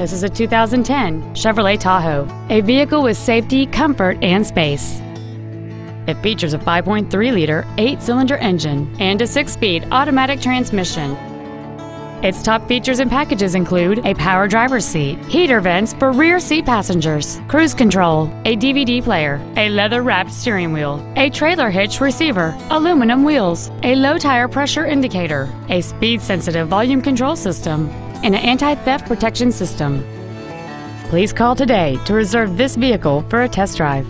This is a 2010 Chevrolet Tahoe, a vehicle with safety, comfort, and space. It features a 5.3-liter, eight-cylinder engine and a six-speed automatic transmission. Its top features and packages include a power driver's seat, heater vents for rear seat passengers, cruise control, a DVD player, a leather-wrapped steering wheel, a trailer hitch receiver, aluminum wheels, a low tire pressure indicator, a speed-sensitive volume control system, and an anti-theft protection system. Please call today to reserve this vehicle for a test drive.